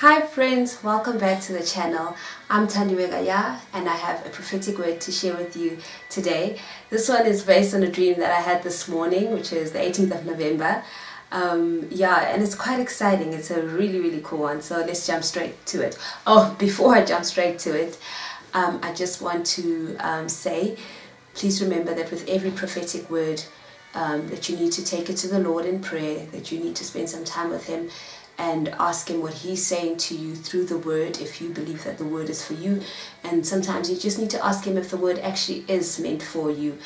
Hi friends, welcome back to the channel. I'm Thandiwe Yah and I have a prophetic word to share with you today. This one is based on a dream that I had this morning, which is the 18th of November. Um, yeah, and it's quite exciting. It's a really, really cool one. So let's jump straight to it. Oh, before I jump straight to it, um, I just want to um, say, please remember that with every prophetic word, um, that you need to take it to the Lord in prayer, that you need to spend some time with Him and ask Him what He's saying to you through the Word if you believe that the Word is for you. And sometimes you just need to ask Him if the Word actually is meant for you.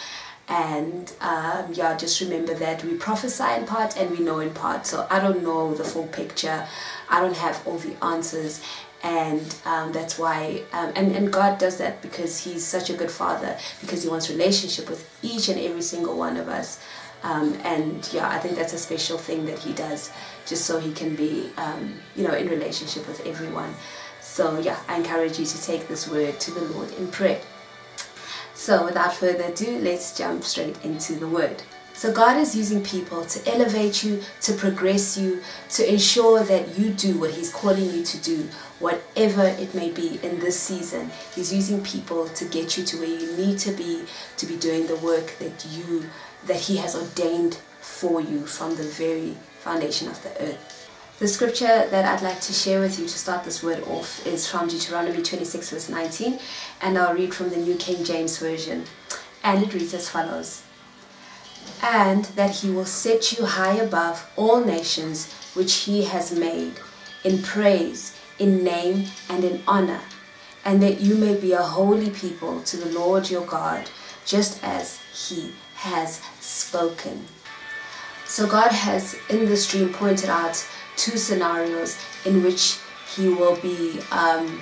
And um, yeah, just remember that we prophesy in part and we know in part. So I don't know the full picture, I don't have all the answers. And um, that's why, um, and, and God does that because He's such a good Father, because He wants relationship with each and every single one of us. Um, and yeah, I think that's a special thing that he does just so he can be, um, you know, in relationship with everyone. So yeah, I encourage you to take this word to the Lord in prayer. So without further ado, let's jump straight into the word. So God is using people to elevate you, to progress you, to ensure that you do what He's calling you to do, whatever it may be in this season. He's using people to get you to where you need to be, to be doing the work that you that He has ordained for you from the very foundation of the earth. The scripture that I'd like to share with you to start this word off is from Deuteronomy 26, verse 19, and I'll read from the New King James Version. And it reads as follows And that He will set you high above all nations which He has made, in praise, in name, and in honor, and that you may be a holy people to the Lord your God, just as He has spoken. So God has in this dream pointed out two scenarios in which he will be um,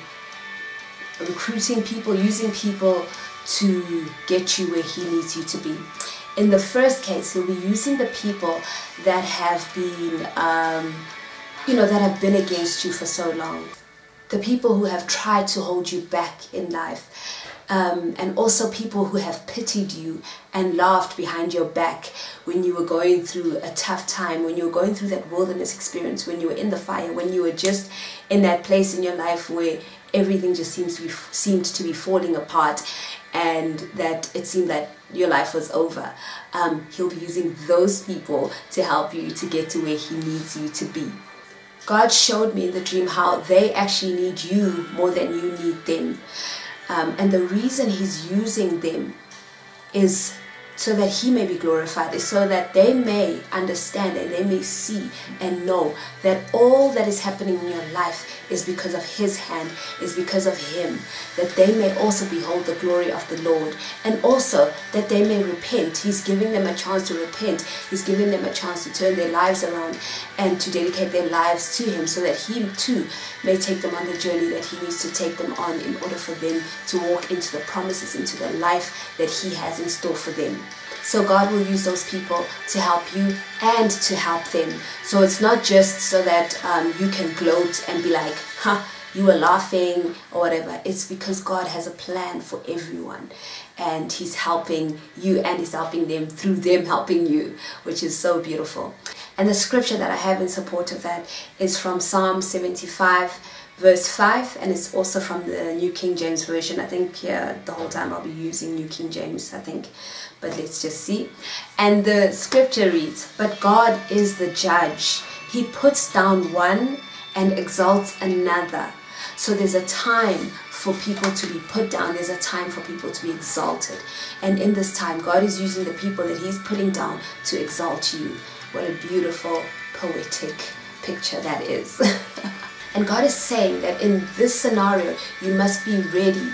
recruiting people, using people to get you where he needs you to be. In the first case, he'll be using the people that have been, um, you know, that have been against you for so long. The people who have tried to hold you back in life um, and also people who have pitied you and laughed behind your back when you were going through a tough time, when you were going through that wilderness experience, when you were in the fire, when you were just in that place in your life where everything just seems to be seemed to be falling apart and that it seemed that your life was over. Um, he'll be using those people to help you to get to where he needs you to be. God showed me in the dream how they actually need you more than you need them. Um, and the reason he's using them is so that he may be glorified, so that they may understand and they may see and know that all that is happening in your life is because of his hand, is because of him, that they may also behold the glory of the Lord, and also that they may repent. He's giving them a chance to repent, he's giving them a chance to turn their lives around and to dedicate their lives to him so that he too may take them on the journey that he needs to take them on in order for them to walk into the promises, into the life that he has in store for them. So God will use those people to help you and to help them. So it's not just so that um, you can gloat and be like, huh, you were laughing or whatever. It's because God has a plan for everyone and He's helping you and He's helping them through them helping you, which is so beautiful. And the scripture that I have in support of that is from Psalm 75 verse 5 and it's also from the New King James Version. I think yeah, the whole time I'll be using New King James, I think. But let's just see. And the scripture reads, But God is the judge. He puts down one and exalts another. So there's a time for people to be put down. There's a time for people to be exalted. And in this time, God is using the people that He's putting down to exalt you. What a beautiful, poetic picture that is. And God is saying that in this scenario, you must be ready.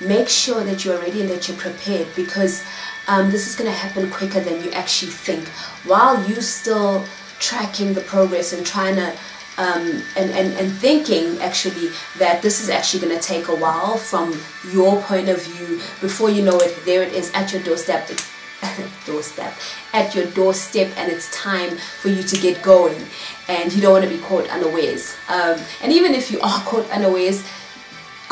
Make sure that you're ready and that you're prepared because um, this is going to happen quicker than you actually think. While you still tracking the progress and trying to um, and, and, and thinking actually that this is actually going to take a while from your point of view before you know it there it is at your doorstep. Doorstep. At your doorstep and it's time for you to get going. And you don't want to be caught unawares. Um, and even if you are caught unawares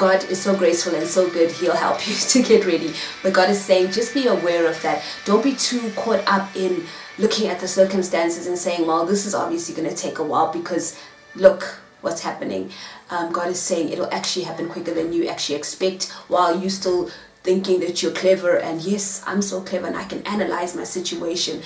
God is so graceful and so good he'll help you to get ready but God is saying just be aware of that don't be too caught up in looking at the circumstances and saying well this is obviously going to take a while because look what's happening. Um, God is saying it'll actually happen quicker than you actually expect while you still thinking that you're clever and yes, I'm so clever and I can analyze my situation.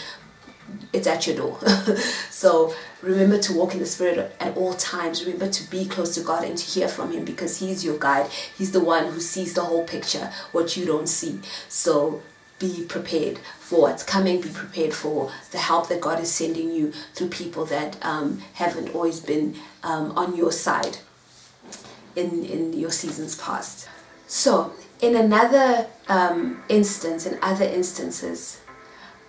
It's at your door. so remember to walk in the spirit at all times. Remember to be close to God and to hear from Him because He's your guide. He's the one who sees the whole picture, what you don't see. So be prepared for what's coming. Be prepared for the help that God is sending you through people that um, haven't always been um, on your side in, in your seasons past. So, in another um, instance, in other instances,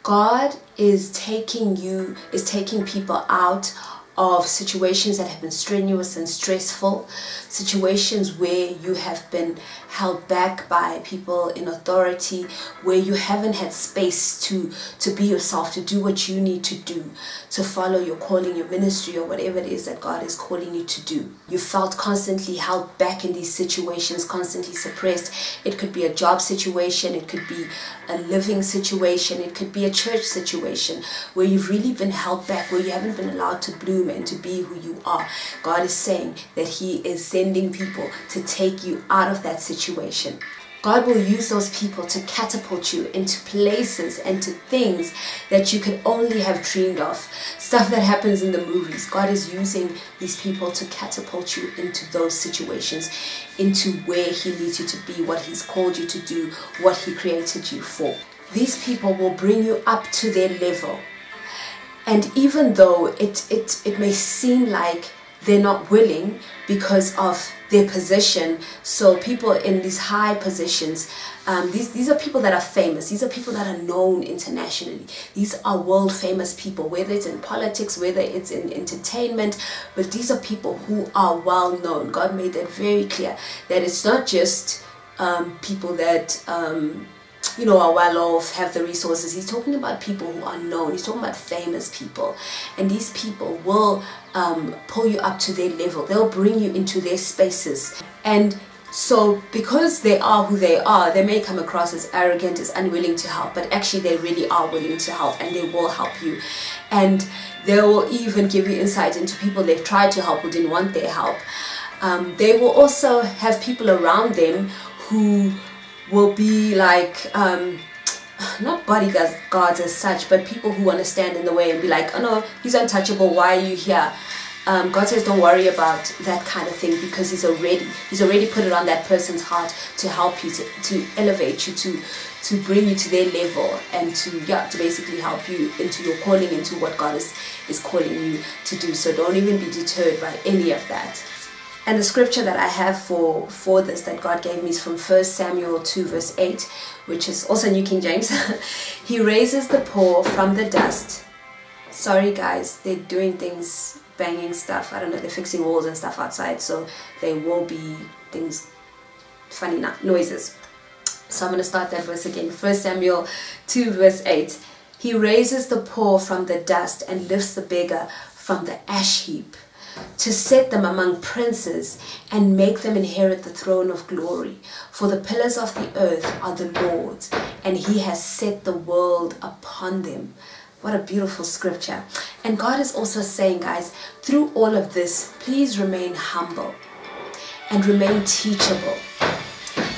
God is taking you, is taking people out of situations that have been strenuous and stressful, situations where you have been held back by people in authority, where you haven't had space to, to be yourself, to do what you need to do, to follow your calling, your ministry, or whatever it is that God is calling you to do. You felt constantly held back in these situations, constantly suppressed. It could be a job situation, it could be a living situation, it could be a church situation where you've really been held back, where you haven't been allowed to bloom and to be who you are. God is saying that He is sending people to take you out of that situation. God will use those people to catapult you into places and to things that you could only have dreamed of. Stuff that happens in the movies. God is using these people to catapult you into those situations, into where He needs you to be, what He's called you to do, what He created you for. These people will bring you up to their level and even though it, it, it may seem like they're not willing because of their position. So people in these high positions, um, these, these are people that are famous. These are people that are known internationally. These are world famous people, whether it's in politics, whether it's in entertainment, but these are people who are well known. God made that very clear that it's not just um, people that um, you know, are well off, have the resources. He's talking about people who are known. He's talking about famous people. And these people will um, pull you up to their level. They'll bring you into their spaces. And so because they are who they are, they may come across as arrogant, as unwilling to help, but actually they really are willing to help and they will help you. And they will even give you insight into people they've tried to help who didn't want their help. Um, they will also have people around them who will be like um, not bodyguards guards as such, but people who want to stand in the way and be like, oh no, he's untouchable. Why are you here? Um, God says, don't worry about that kind of thing because He's already He's already put it on that person's heart to help you, to, to elevate you, to to bring you to their level, and to yeah, to basically help you into your calling, into what God is is calling you to do. So don't even be deterred by any of that. And the scripture that I have for, for this that God gave me is from 1 Samuel 2 verse 8, which is also New King James. he raises the poor from the dust. Sorry guys, they're doing things, banging stuff. I don't know, they're fixing walls and stuff outside, so there will be things, funny noises. So I'm going to start that verse again. 1 Samuel 2 verse 8. He raises the poor from the dust and lifts the beggar from the ash heap to set them among princes and make them inherit the throne of glory. For the pillars of the earth are the Lord's, and he has set the world upon them. What a beautiful scripture. And God is also saying, guys, through all of this, please remain humble and remain teachable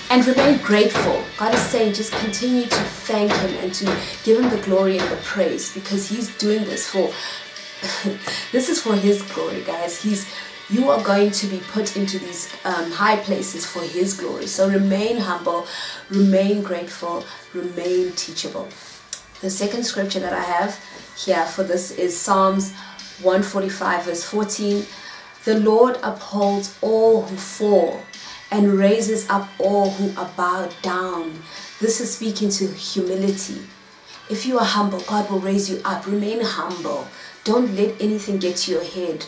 and remain grateful. God is saying just continue to thank Him and to give Him the glory and the praise because He's doing this for this is for his glory guys. He's you are going to be put into these um, high places for his glory. So remain humble remain grateful remain teachable. The second scripture that i have here for this is psalms 145 verse 14 the lord upholds all who fall and raises up all who are bowed down. This is speaking to humility if you are humble god will raise you up remain humble don't let anything get to your head.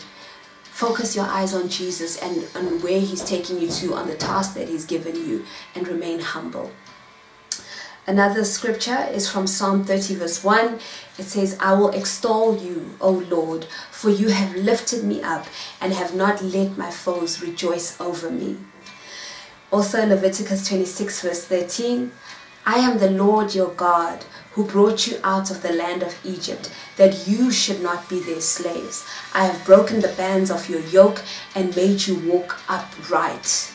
Focus your eyes on Jesus and on where He's taking you to, on the task that He's given you, and remain humble. Another scripture is from Psalm 30, verse 1. It says, I will extol you, O Lord, for you have lifted me up and have not let my foes rejoice over me. Also, Leviticus 26, verse 13. I am the Lord your God who brought you out of the land of Egypt, that you should not be their slaves. I have broken the bands of your yoke and made you walk upright.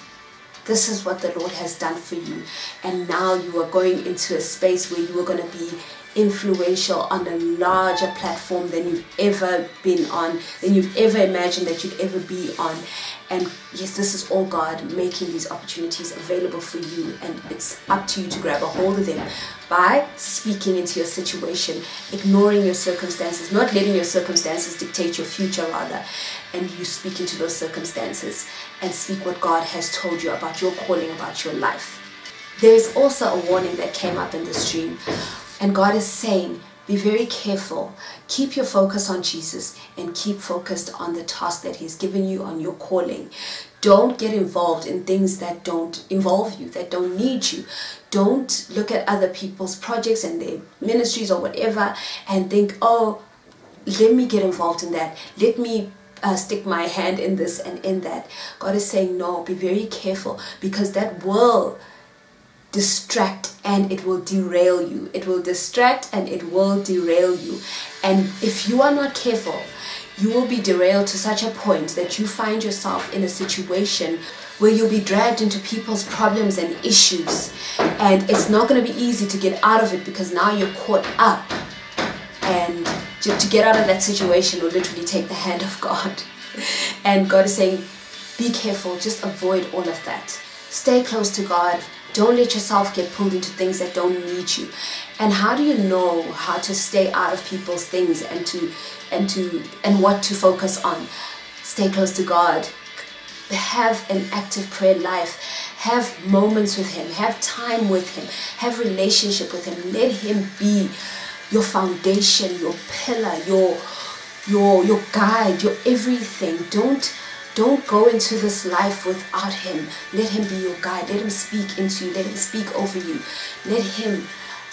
This is what the Lord has done for you. And now you are going into a space where you are going to be influential on a larger platform than you've ever been on, than you've ever imagined that you'd ever be on. And yes, this is all God making these opportunities available for you, and it's up to you to grab a hold of them by speaking into your situation, ignoring your circumstances, not letting your circumstances dictate your future, rather, and you speak into those circumstances and speak what God has told you about your calling, about your life. There is also a warning that came up in this dream and God is saying, be very careful. Keep your focus on Jesus and keep focused on the task that He's given you on your calling. Don't get involved in things that don't involve you, that don't need you. Don't look at other people's projects and their ministries or whatever and think, oh, let me get involved in that. Let me uh, stick my hand in this and in that. God is saying, no, be very careful because that will distract and it will derail you. It will distract and it will derail you. And if you are not careful, you will be derailed to such a point that you find yourself in a situation where you'll be dragged into people's problems and issues. And it's not going to be easy to get out of it because now you're caught up. And to, to get out of that situation will literally take the hand of God. And God is saying, be careful, just avoid all of that. Stay close to God, don't let yourself get pulled into things that don't need you. And how do you know how to stay out of people's things and to and to and what to focus on? Stay close to God. Have an active prayer life. Have moments with him. Have time with him. Have relationship with him. Let him be your foundation, your pillar, your your your guide, your everything. Don't don't go into this life without Him. Let Him be your guide. Let Him speak into you. Let Him speak over you. Let Him,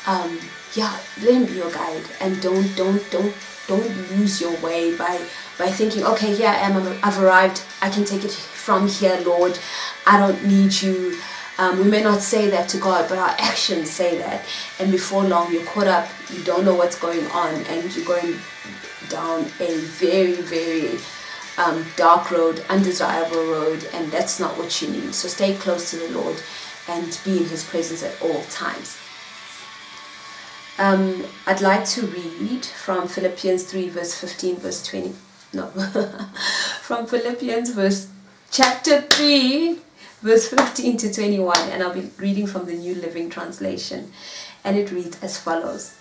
um, yeah, let Him be your guide. And don't, don't, don't, don't lose your way by by thinking, okay, here I am. I've arrived. I can take it from here, Lord. I don't need you. Um, we may not say that to God, but our actions say that. And before long, you're caught up. You don't know what's going on, and you're going down a very, very um, dark road, undesirable road, and that's not what you need. So stay close to the Lord and be in His presence at all times. Um, I'd like to read from Philippians 3, verse 15, verse 20. No, from Philippians, verse chapter 3, verse 15 to 21, and I'll be reading from the New Living Translation. And it reads as follows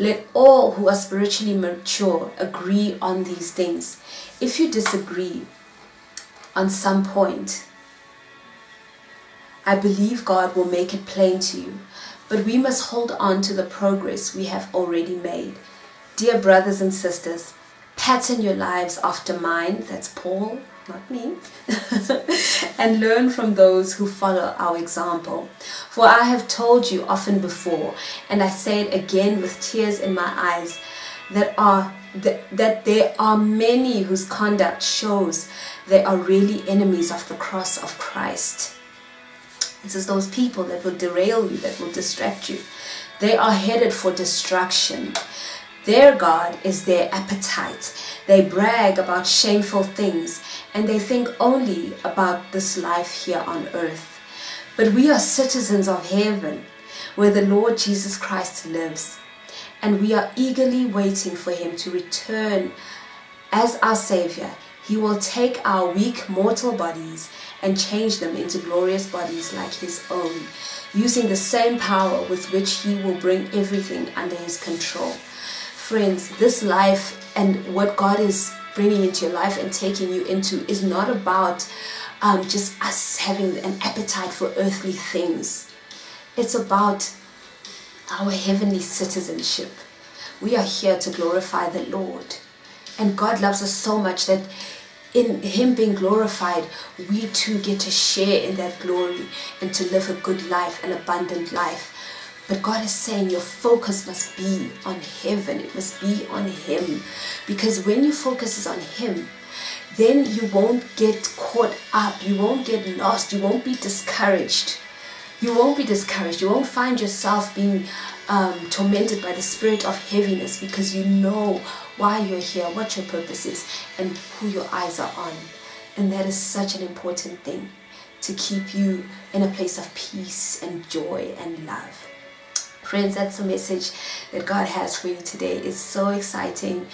Let all who are spiritually mature agree on these things. If you disagree on some point, I believe God will make it plain to you. But we must hold on to the progress we have already made. Dear brothers and sisters, pattern your lives after mine, that's Paul, not me, and learn from those who follow our example. For I have told you often before, and I say it again with tears in my eyes, that are that, that there are many whose conduct shows they are really enemies of the cross of Christ. This is those people that will derail you, that will distract you. They are headed for destruction. Their God is their appetite. They brag about shameful things and they think only about this life here on earth. But we are citizens of heaven where the Lord Jesus Christ lives and we are eagerly waiting for him to return as our Savior. He will take our weak mortal bodies and change them into glorious bodies like his own, using the same power with which he will bring everything under his control. Friends, this life and what God is bringing into your life and taking you into is not about um, just us having an appetite for earthly things. It's about our heavenly citizenship. We are here to glorify the Lord. And God loves us so much that in Him being glorified, we too get to share in that glory and to live a good life, an abundant life. But God is saying your focus must be on heaven, it must be on Him. Because when your focus is on Him, then you won't get caught up, you won't get lost, you won't be discouraged you won't be discouraged. You won't find yourself being um, tormented by the spirit of heaviness because you know why you're here, what your purpose is, and who your eyes are on. And that is such an important thing to keep you in a place of peace and joy and love. Friends, that's the message that God has for you today. It's so exciting.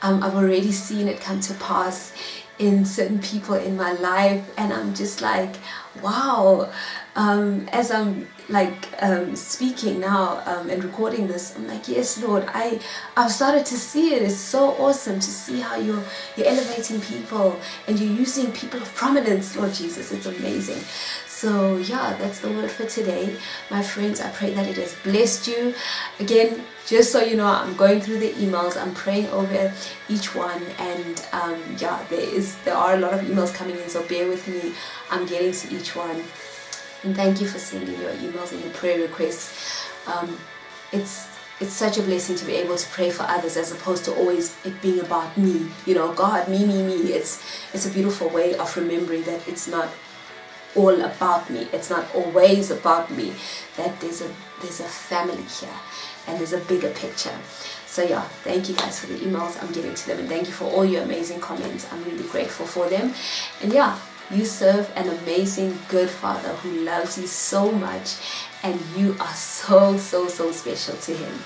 Um, I've already seen it come to pass in certain people in my life, and I'm just like, wow. Um, as I'm like um, speaking now um, and recording this, I'm like, yes, Lord, I I've started to see it. It's so awesome to see how you're you're elevating people and you're using people of prominence, Lord Jesus. It's amazing. So yeah, that's the word for today. My friends, I pray that it has blessed you. Again, just so you know, I'm going through the emails. I'm praying over each one and um, yeah, there is there are a lot of emails coming in, so bear with me. I'm getting to each one. And thank you for sending your emails and your prayer requests. Um, it's it's such a blessing to be able to pray for others as opposed to always it being about me. You know, God, me, me, me. It's it's a beautiful way of remembering that it's not all about me. It's not always about me. That there's a there's a family here and there's a bigger picture. So yeah, thank you guys for the emails. I'm getting to them and thank you for all your amazing comments. I'm really grateful for them. And yeah, you serve an amazing good father who loves you so much and you are so so so special to him.